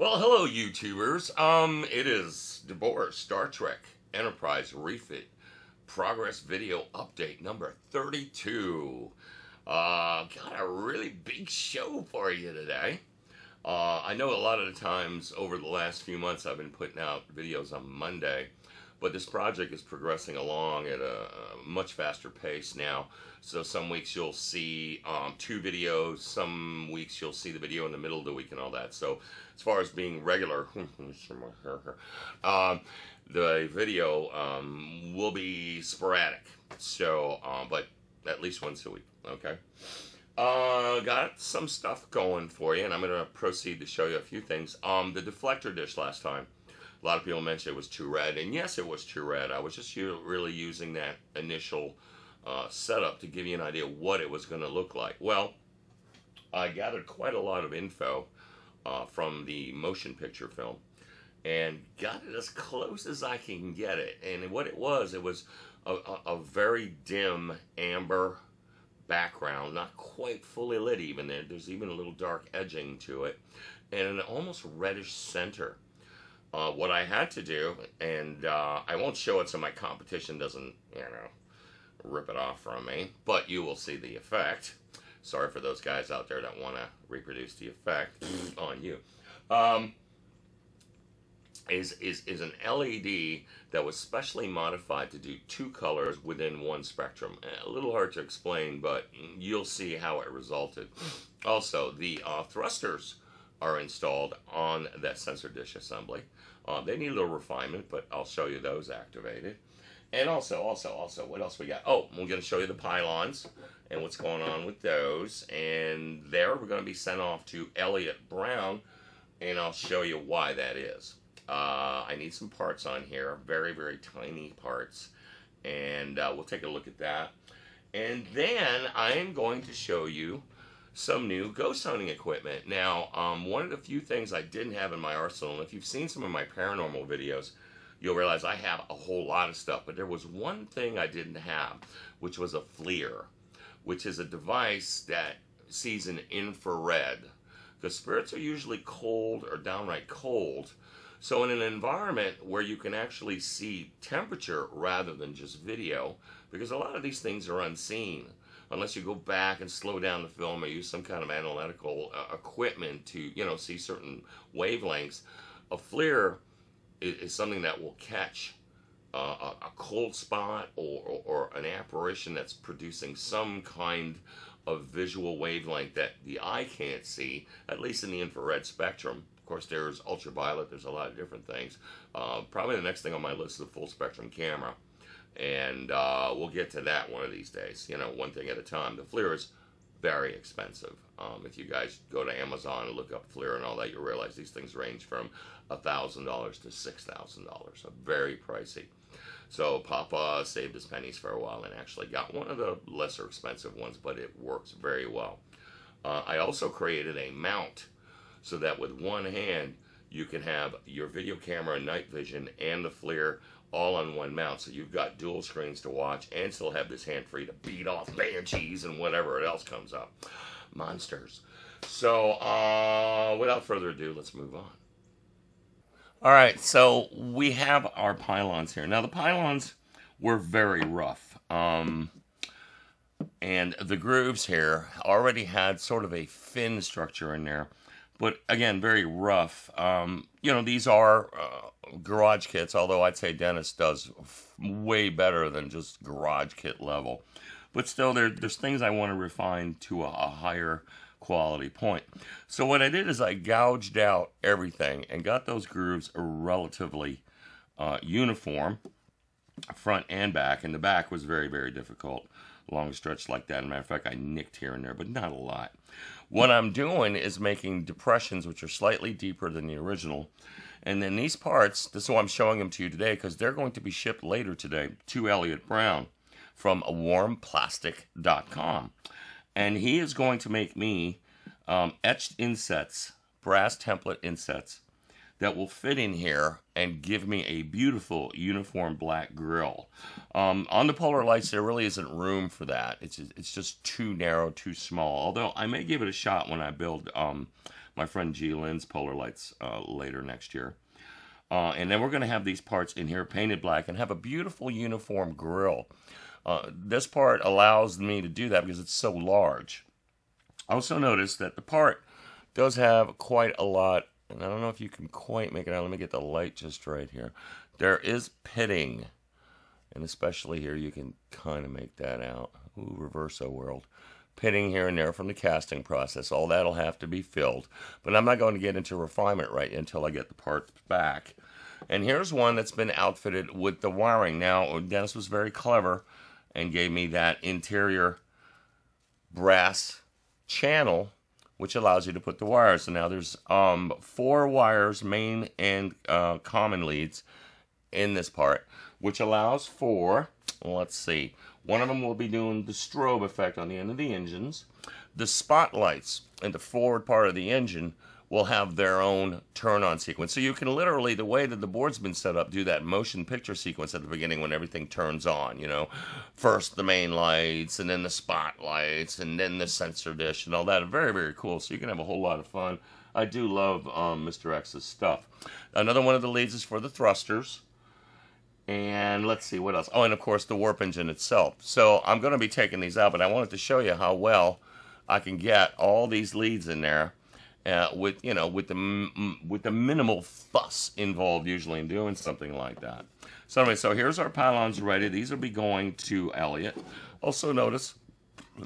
Well, hello, YouTubers. Um, it is DeBoer Star Trek Enterprise Refit Progress Video Update number 32. Uh, got a really big show for you today. Uh, I know a lot of the times over the last few months I've been putting out videos on Monday, but this project is progressing along at a, much faster pace now. So some weeks you'll see um, two videos, some weeks you'll see the video in the middle of the week and all that. So as far as being regular, um, the video um, will be sporadic. So, uh, but at least once a week, okay? Uh, got some stuff going for you, and I'm going to proceed to show you a few things. Um, the deflector dish last time, a lot of people mentioned it was too red, and yes, it was too red. I was just really using that initial uh, setup to give you an idea what it was going to look like. Well, I gathered quite a lot of info uh, from the motion picture film and got it as close as I can get it. And what it was, it was a, a, a very dim amber background, not quite fully lit even. There, there's even a little dark edging to it, and an almost reddish center. Uh, what I had to do, and uh, I won't show it so my competition doesn't, you know, rip it off from me, but you will see the effect. Sorry for those guys out there that want to reproduce the effect on you. Um, is, is, is an LED that was specially modified to do two colors within one spectrum. A little hard to explain, but you'll see how it resulted. Also, the uh, thrusters are installed on that sensor dish assembly. Uh, they need a little refinement, but I'll show you those activated. And also, also, also, what else we got? Oh, we're going to show you the pylons and what's going on with those. And there, we're going to be sent off to Elliott Brown, and I'll show you why that is. Uh, I need some parts on here, very, very tiny parts, and uh, we'll take a look at that. And then I am going to show you some new ghost hunting equipment. Now, um, one of the few things I didn't have in my arsenal, and if you've seen some of my paranormal videos, you'll realize I have a whole lot of stuff, but there was one thing I didn't have, which was a FLIR, which is a device that sees an infrared. Because spirits are usually cold or downright cold. So in an environment where you can actually see temperature rather than just video, because a lot of these things are unseen, unless you go back and slow down the film or use some kind of analytical uh, equipment to, you know, see certain wavelengths, a FLIR is, is something that will catch uh, a, a, cold spot or, or, or, an apparition that's producing some kind of visual wavelength that the eye can't see, at least in the infrared spectrum. Of course, there's ultraviolet, there's a lot of different things. Uh, probably the next thing on my list is a full spectrum camera. And uh, we'll get to that one of these days, you know, one thing at a time. The FLIR is very expensive. Um, if you guys go to Amazon and look up FLIR and all that, you'll realize these things range from $1,000 to $6,000. So very pricey. So Papa saved his pennies for a while and actually got one of the lesser expensive ones, but it works very well. Uh, I also created a mount so that with one hand you can have your video camera, night vision, and the FLIR all on one mount. So you've got dual screens to watch and still have this hand free to beat off banshees and whatever else comes up. Monsters. So uh, without further ado, let's move on. All right, so we have our pylons here. Now the pylons were very rough. Um, and the grooves here already had sort of a fin structure in there but again, very rough. Um, you know, these are uh, garage kits, although I'd say Dennis does way better than just garage kit level. But still, there, there's things I want to refine to a, a higher quality point. So what I did is I gouged out everything and got those grooves relatively uh, uniform, front and back. And the back was very, very difficult. Long stretch like that. Matter of fact, I nicked here and there, but not a lot. What I'm doing is making depressions which are slightly deeper than the original. And then these parts, this is why I'm showing them to you today, because they're going to be shipped later today to Elliott Brown from warmplastic.com. And he is going to make me um, etched insets, brass template insets, that will fit in here and give me a beautiful uniform black grill. Um, on the Polar Lights, there really isn't room for that. It's it's just too narrow, too small. Although I may give it a shot when I build um, my friend G Lynn's Polar Lights uh, later next year. Uh, and then we're going to have these parts in here painted black and have a beautiful uniform grill. Uh, this part allows me to do that because it's so large. Also notice that the part does have quite a lot, and I don't know if you can quite make it out. Let me get the light just right here. There is pitting, and especially here you can kind of make that out. Ooh, reverso world. Pitting here and there from the casting process. All that'll have to be filled. But I'm not going to get into refinement right until I get the parts back. And here's one that's been outfitted with the wiring. Now, Dennis was very clever and gave me that interior brass channel which allows you to put the wires. So now there's um, four wires, main and uh, common leads in this part, which allows for, let's see, one of them will be doing the strobe effect on the end of the engines. The spotlights in the forward part of the engine will have their own turn on sequence. So you can literally, the way that the board's been set up, do that motion picture sequence at the beginning when everything turns on, you know. First the main lights, and then the spotlights, and then the sensor dish, and all that. Very, very cool. So you can have a whole lot of fun. I do love um, Mr. X's stuff. Another one of the leads is for the thrusters. And let's see what else. Oh, and of course the warp engine itself. So I'm going to be taking these out, but I wanted to show you how well I can get all these leads in there uh, with you know with the with the minimal fuss involved usually in doing something like that. So anyway, so here's our pylons ready. These will be going to Elliot. Also notice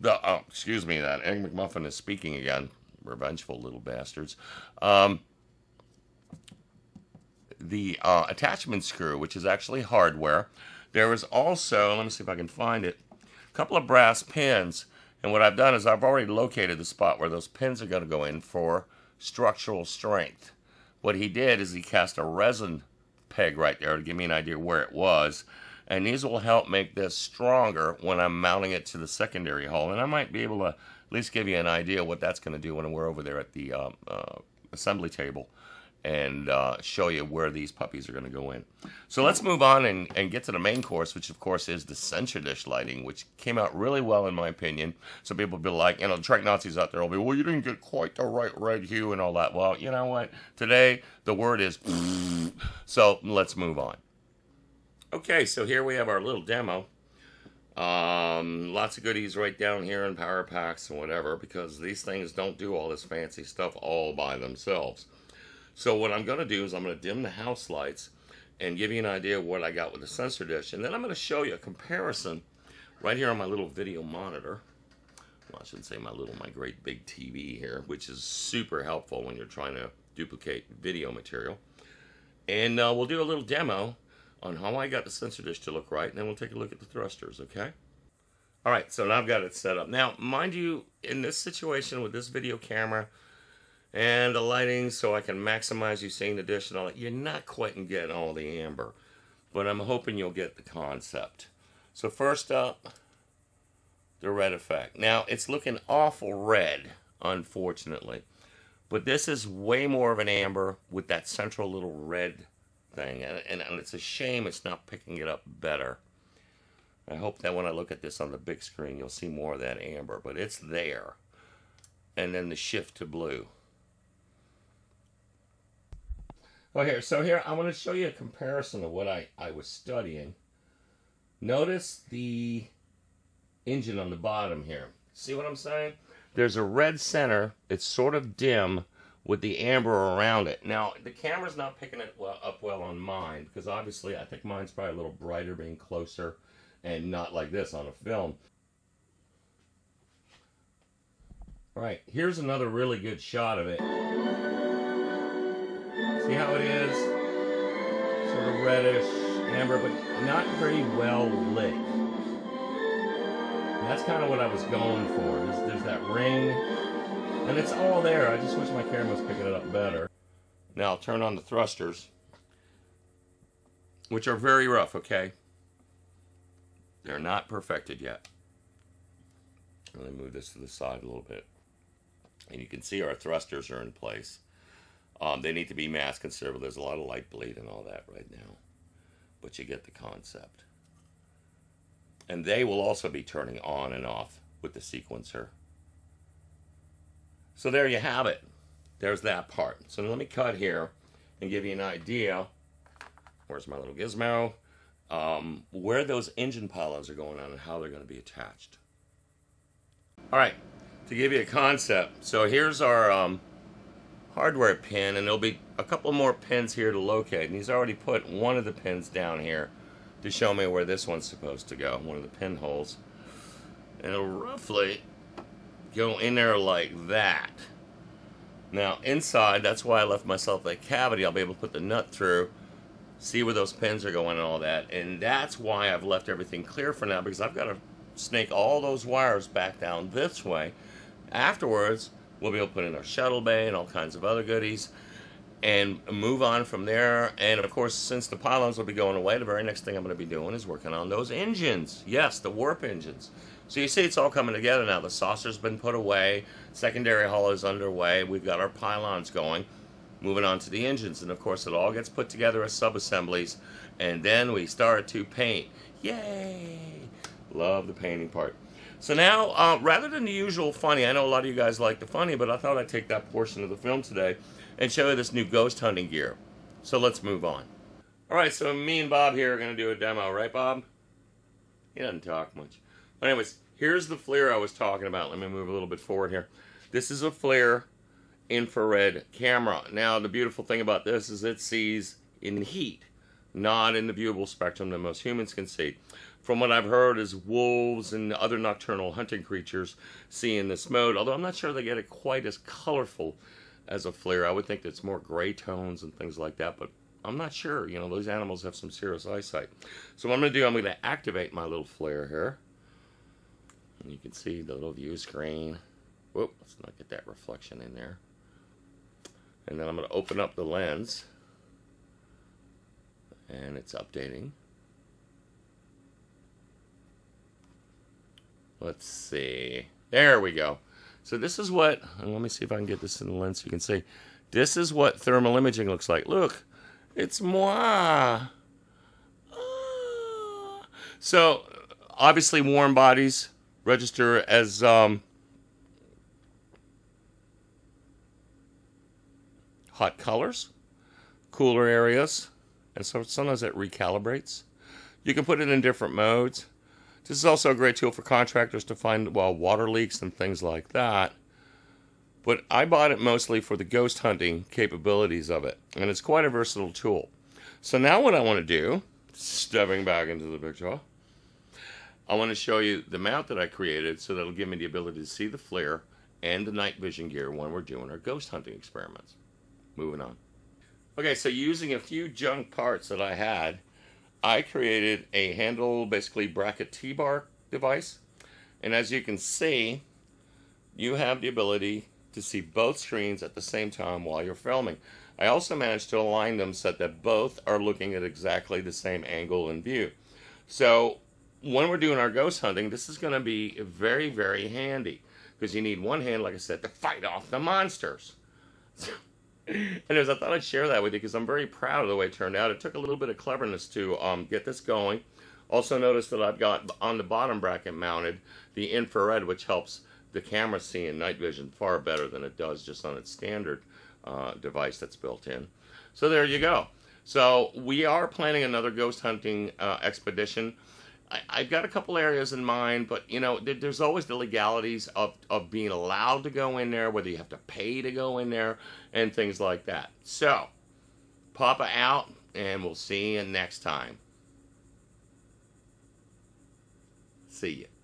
the oh, excuse me that Egg McMuffin is speaking again. Revengeful little bastards. Um, the uh, attachment screw, which is actually hardware. There is also, let me see if I can find it, a couple of brass pins and what I've done is I've already located the spot where those pins are going to go in for structural strength. What he did is he cast a resin peg right there to give me an idea where it was. And these will help make this stronger when I'm mounting it to the secondary hull. And I might be able to at least give you an idea what that's going to do when we're over there at the um, uh, assembly table and uh, show you where these puppies are going to go in. So let's move on and, and get to the main course, which of course is the sensor dish lighting, which came out really well in my opinion. Some people will be like, you know, the Trek Nazis out there will be, well, you didn't get quite the right red hue and all that. Well, you know what? Today the word is, so let's move on. Okay, so here we have our little demo. Um, lots of goodies right down here in power packs and whatever, because these things don't do all this fancy stuff all by themselves. So what I'm going to do is I'm going to dim the house lights and give you an idea of what I got with the sensor dish. And then I'm going to show you a comparison right here on my little video monitor. Well, I shouldn't say my little, my great big TV here, which is super helpful when you're trying to duplicate video material. And uh, we'll do a little demo on how I got the sensor dish to look right, and then we'll take a look at the thrusters, okay? All right, so now I've got it set up. Now, mind you, in this situation with this video camera, and the lighting so I can maximize you seeing the dish and all that. You're not quite getting all the amber, but I'm hoping you'll get the concept. So first up, the red effect. Now, it's looking awful red, unfortunately, but this is way more of an amber with that central little red thing, and, and, and it's a shame it's not picking it up better. I hope that when I look at this on the big screen, you'll see more of that amber, but it's there. And then the shift to blue. Well, here, so here, I want to show you a comparison of what I, I was studying. Notice the engine on the bottom here. See what I'm saying? There's a red center. It's sort of dim with the amber around it. Now, the camera's not picking it well, up well on mine because obviously I think mine's probably a little brighter being closer and not like this on a film. All right, here's another really good shot of it. See how it is? Sort of reddish, amber, but not very well lit. And that's kind of what I was going for. There's, there's that ring, and it's all there. I just wish my camera was picking it up better. Now I'll turn on the thrusters, which are very rough, okay? They're not perfected yet. Let me move this to the side a little bit. And you can see our thrusters are in place. Um, they need to be mass conserved. There's a lot of light bleed and all that right now. But you get the concept. And they will also be turning on and off with the sequencer. So there you have it. there's that part. So let me cut here and give you an idea. Where's my little gizmo? Um, where those engine pylons are going on and how they're going to be attached. All right, to give you a concept, so here's our um, hardware pin, and there'll be a couple more pins here to locate. And he's already put one of the pins down here to show me where this one's supposed to go, one of the pinholes. And it'll roughly go in there like that. Now, inside, that's why I left myself that cavity. I'll be able to put the nut through, see where those pins are going and all that. And that's why I've left everything clear for now, because I've got to snake all those wires back down this way. Afterwards, we'll be able to put in our shuttle bay and all kinds of other goodies and move on from there. And of course, since the pylons will be going away, the very next thing I'm going to be doing is working on those engines. Yes, the warp engines. So you see it's all coming together now. The saucer's been put away, secondary hull is underway, we've got our pylons going, moving on to the engines. And of course, it all gets put together as sub-assemblies, and then we start to paint. Yay! Love the painting part. So now, uh, rather than the usual funny, I know a lot of you guys like the funny, but I thought I'd take that portion of the film today and show you this new ghost hunting gear. So let's move on. All right, so me and Bob here are going to do a demo, right, Bob? He doesn't talk much. But anyways, here's the FLIR I was talking about. Let me move a little bit forward here. This is a FLIR infrared camera. Now, the beautiful thing about this is it sees in heat, not in the viewable spectrum that most humans can see. From what I've heard is wolves and other nocturnal hunting creatures see in this mode, although I'm not sure they get it quite as colorful as a FLIR. I would think it's more gray tones and things like that, but I'm not sure. You know, those animals have some serious eyesight. So what I'm going to do, I'm going to activate my little FLIR here. And you can see the little view screen. Whoop, let's not get that reflection in there. And then I'm going to open up the lens. And it's updating. Let's see. There we go. So this is what, let me see if I can get this in the lens so you can see. This is what thermal imaging looks like. Look, it's moi. Ah. So obviously warm bodies register as um, hot colors, cooler areas, and so sometimes it recalibrates. You can put it in different modes. This is also a great tool for contractors to find well water leaks and things like that. But I bought it mostly for the ghost hunting capabilities of it, and it's quite a versatile tool. So now what I want to do, stepping back into the picture, I want to show you the mount that I created so that'll give me the ability to see the FLIR and the night vision gear when we're doing our ghost hunting experiments. Moving on. Okay, so using a few junk parts that I had, I created a handle, basically bracket T-bar device. And as you can see, you have the ability to see both screens at the same time while you're filming. I also managed to align them so that both are looking at exactly the same angle and view. So when we're doing our ghost hunting, this is going to be very, very handy because you need one hand, like I said, to fight off the monsters. Anyways, I thought I'd share that with you because I'm very proud of the way it turned out. It took a little bit of cleverness to um, get this going. Also notice that I've got on the bottom bracket mounted the infrared, which helps the camera see in night vision far better than it does just on its standard uh, device that's built in. So there you go. So we are planning another ghost hunting uh, expedition. I, have got a couple areas in mind, but you know, there's always the legalities of, of being allowed to go in there, whether you have to pay to go in there, and things like that. So, Papa out, and we'll see you next time. See you.